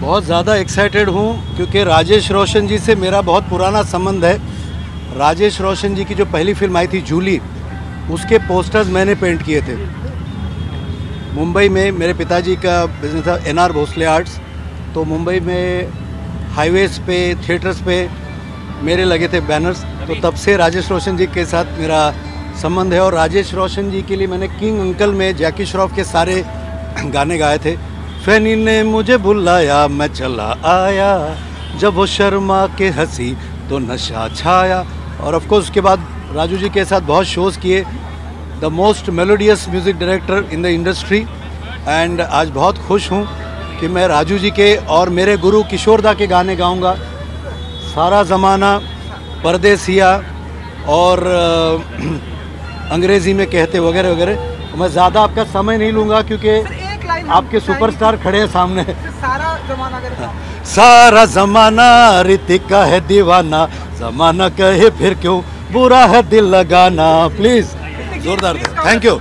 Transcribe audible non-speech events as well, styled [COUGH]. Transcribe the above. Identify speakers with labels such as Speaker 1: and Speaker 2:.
Speaker 1: बहुत ज़्यादा एक्साइटेड हूँ, क्योंकि राजेश रोशन जी से मेरा बहुत पुराना संबंध है। राजेश रोशन जी की जो पहली फ़िल्म आई थी, जूली, उसके पोस्टर्स मैंने पेंट किए थे। मुंबई में मेरे पिताजी का बिज़नेस था एन आर भोसले आर्ट्स तो मुंबई में हाईवेज़ पे थिएटर्स पे मेरे लगे थे बैनर्स तो तब से राजेश रोशन जी के साथ मेरा संबंध है और राजेश रोशन जी के लिए मैंने किंग अंकल में जैकी श्रॉफ के सारे गाने गाए थे। फैनी ने मुझे बुलाया, मैं चला आया। जब वो शर्मा के हँसी तो नशा छाया। और ऑफ़ कोर्स उसके बाद राजू जी के साथ बहुत शोज़ किए। The most melodious music director in the industry and आज बहुत खुश हूँ कि मैं राजू जी के और मेरे गुरु किशोरदा के गाने गाऊँगा। सारा ज़माना परदेसिया और [CLEARS THROAT] अंग्रेज़ी में कहते वगैरह वगैरह। मैं ज़्यादा आपका समय नहीं लूँगा क्योंकि आपके सुपरस्टार खड़े हैं सामने।
Speaker 2: सारा जमाना
Speaker 1: सारा जमाना ऋतिक का है दीवाना। जमाना कहे फिर क्यों? बुरा है दिल लगाना। प्लीज़ जोरदार थैंक यू.